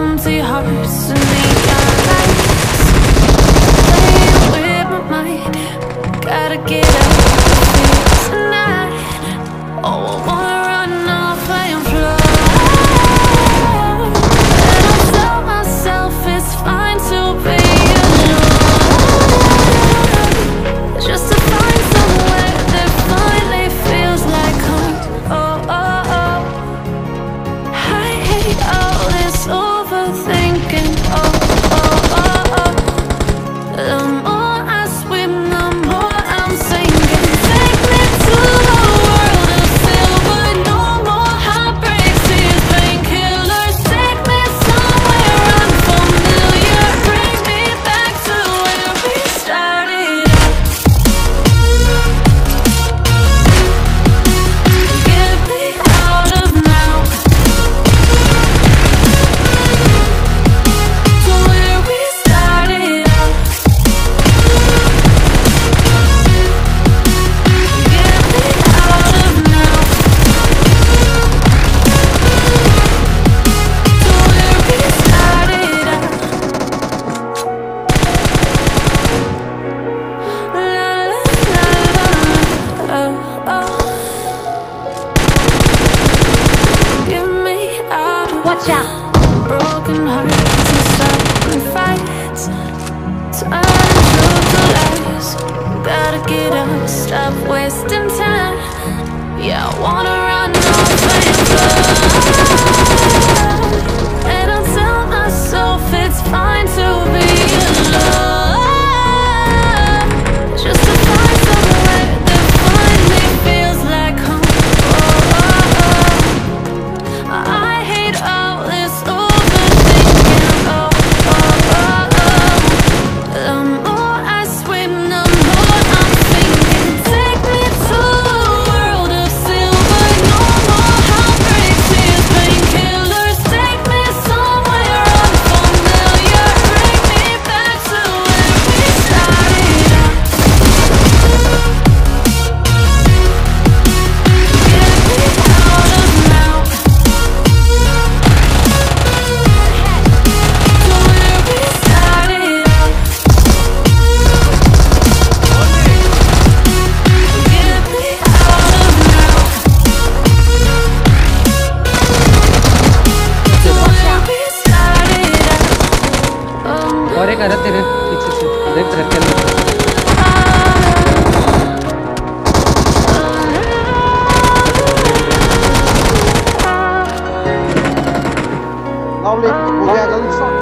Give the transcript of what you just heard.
empty hearts and the broken hearts and starting fights. Turn truth to lies Gotta get up, stop wasting time. Yeah, I wanna run over your blood. आएगा रहते रहे ठीक से देख रहे चल Lovely, we'll get a little